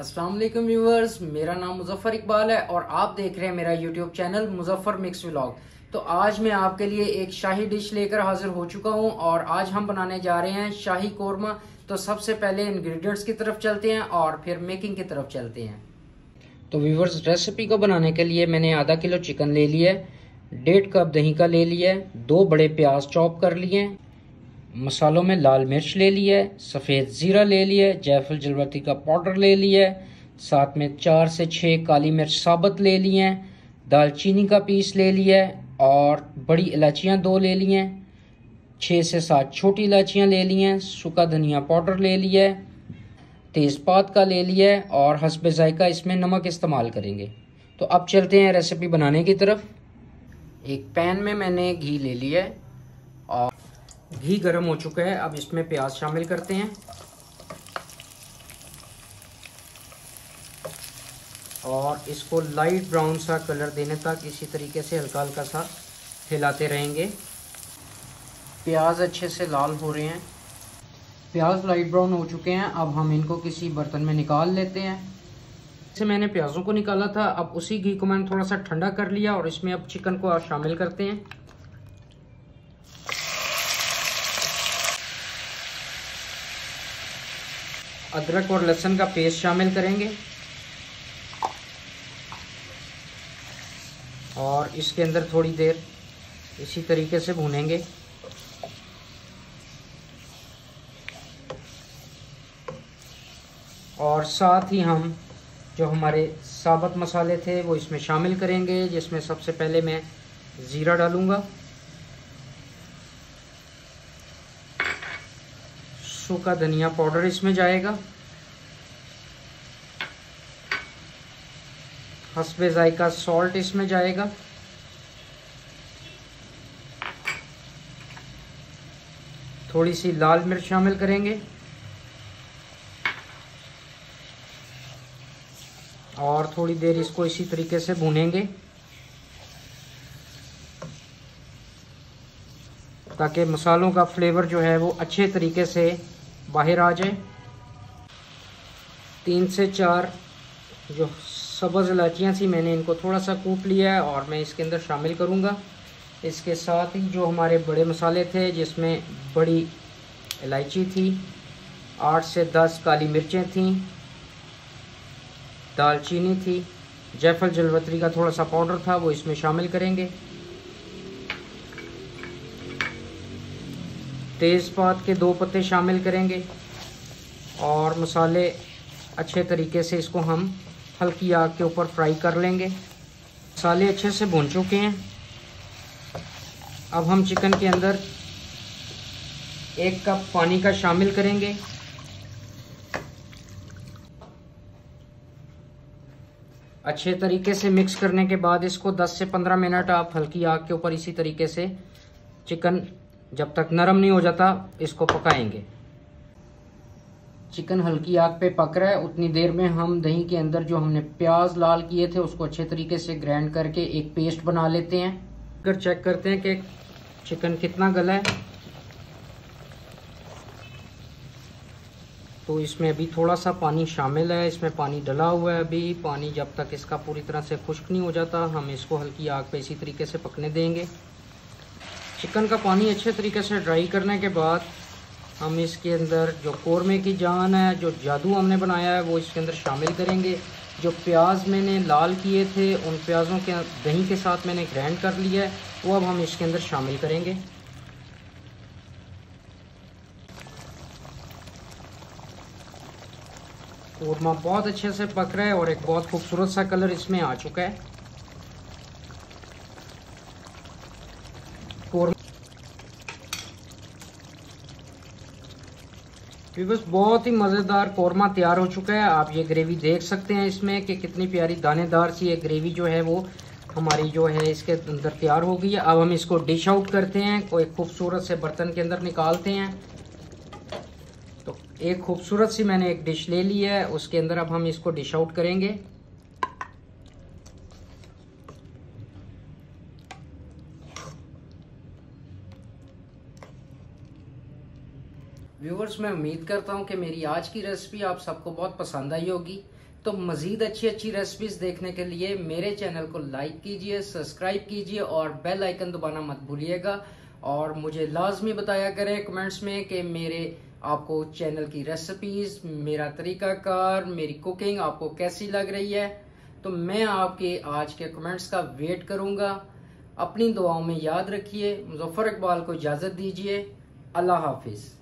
वालेकुम व्यूवर्स मेरा नाम मुजफ्फर इकबाल है और आप देख रहे हैं मेरा YouTube channel Muzaffar mix vlog. तो आज मैं आपके लिए एक शाही डिश लेकर हाजिर हो चुका हूँ और आज हम बनाने जा रहे हैं शाही कोरमा। तो सबसे पहले इंग्रेडिएंट्स की तरफ़ चलते हैं और फिर मेकिंग की तरफ़ चलते हैं। तो व्यूवर्स रेसिपी को बनाने के लिए मैंने आधा किलो चिकन ले लिया डेढ़ कप दही का ले लिया दो बड़े प्याज चॉप कर लिए मसालों में लाल मिर्च ले लिया है, सफ़ेद ज़ीरा ले लिया है, जयफल जलवती का पाउडर ले लिया है, साथ में चार से छः काली मिर्च साबत ले लिए हैं, दालचीनी का पीस ले लिया है और बड़ी इलायचियाँ दो ले ली हैं छः से सात छोटी इलायचियाँ ले ली हैं, सूखा धनिया पाउडर ले लिया है, तेज़पात का ले लिया है और हसब ज़ायका इसमें नमक इस्तेमाल करेंगे। तो अब चलते हैं रेसिपी बनाने की तरफ़। एक पैन में मैंने घी ले लिया है। घी गर्म हो चुका है। अब इसमें प्याज शामिल करते हैं। और इसको लाइट ब्राउन सा कलर देने तक इसी तरीके से हल्का हल्का सा हिलाते रहेंगे। प्याज अच्छे से लाल हो रहे हैं। प्याज लाइट ब्राउन हो चुके हैं। अब हम इनको किसी बर्तन में निकाल लेते हैं। से मैंने प्याज़ों को निकाला था, अब उसी घी को मैंने थोड़ा सा ठंडा कर लिया और इसमें अब चिकन को शामिल करते हैं। अदरक और लहसुन का पेस्ट शामिल करेंगे। और इसके अंदर थोड़ी देर इसी तरीके से भूनेंगे। और साथ ही हम जो हमारे साबत मसाले थे, वो इसमें शामिल करेंगे, जिसमें सबसे पहले मैं ज़ीरा डालूँगा। सूखा धनिया पाउडर इसमें जाएगा। हसबे ज़ायका सॉल्ट इसमें जाएगा। थोड़ी सी लाल मिर्च शामिल करेंगे। और थोड़ी देर इसको इसी तरीके से भूनेंगे। ताकि मसालों का फ्लेवर जो है वो अच्छे तरीके से बाहर आ जाए। तीन से चार जो सब्ज़ इलायचियाँ थी, मैंने इनको थोड़ा सा कूट लिया है और मैं इसके अंदर शामिल करूँगा। इसके साथ ही जो हमारे बड़े मसाले थे, जिसमें बड़ी इलायची थी, आठ से दस काली मिर्चें थीं, दालचीनी थी जयफल जलवतरी का थोड़ा सा पाउडर था, वो इसमें शामिल करेंगे। तेज़पात के दो पत्ते शामिल करेंगे और मसाले अच्छे तरीके से इसको हम हल्की आग के ऊपर फ्राई कर लेंगे। मसाले अच्छे से भून चुके हैं। अब हम चिकन के अंदर एक कप पानी का शामिल करेंगे। अच्छे तरीके से मिक्स करने के बाद इसको 10 से 15 मिनट आप हल्की आग के ऊपर इसी तरीके से चिकन जब तक नरम नहीं हो जाता, इसको पकाएँगे। चिकन हल्की आग पे पक रहा है, उतनी देर में हम दही के अंदर जो हमने प्याज लाल किए थे, उसको अच्छे तरीके से ग्राइंड करके एक पेस्ट बना लेते हैं। अगर चेक करते हैं कि चिकन कितना गला है। तो इसमें अभी थोड़ा सा पानी शामिल है, इसमें पानी डला हुआ है अभी। पानी जब तक इसका पूरी तरह से खुश्क नहीं हो जाता, हम इसको हल्की आग पे इसी तरीके से पकने देंगे। चिकन का पानी अच्छे तरीके से ड्राई करने के बाद हम इसके अंदर जो कौरमे की जान है, जो जादू हमने बनाया है, वो इसके अंदर शामिल करेंगे। जो प्याज मैंने लाल किए थे, उन प्याज़ों के दही के साथ मैंने ग्राइंड कर लिया है, वो अब हम इसके अंदर शामिल करेंगे। कौरमा बहुत अच्छे से पक रहा है और एक बहुत खूबसूरत सा कलर इसमें आ चुका है। बस बहुत ही मज़ेदार कौरमा तैयार हो चुका है। आप ये ग्रेवी देख सकते हैं इसमें कि कितनी प्यारी दानेदार सी ये ग्रेवी जो है वो हमारी जो है इसके अंदर तैयार हो गई है। अब हम इसको डिश आउट करते हैं कोई खूबसूरत से बर्तन के अंदर निकालते हैं। तो एक खूबसूरत सी मैंने एक डिश ले ली है, उसके अंदर अब हम इसको डिश आउट करेंगे। व्यूवर्स मैं उम्मीद करता हूँ कि मेरी आज की रेसिपी आप सबको बहुत पसंद आई होगी। तो मजीद अच्छी अच्छी रेसिपीज़ देखने के लिए मेरे चैनल को लाइक कीजिए सब्सक्राइब कीजिए और बेल आइकन दबाना मत भूलिएगा। और मुझे लाजमी बताया करें कमेंट्स में कि मेरे, आपको चैनल की रेसिपीज़ मेरा तरीकाकार, मेरी कुकिंग आपको कैसी लग रही है। तो मैं आपके आज के कमेंट्स का वेट करूँगा। अपनी दुआओं में याद रखिए, मुजफ्फर इकबाल को इजाज़त दीजिए। अल्लाह हाफिज़।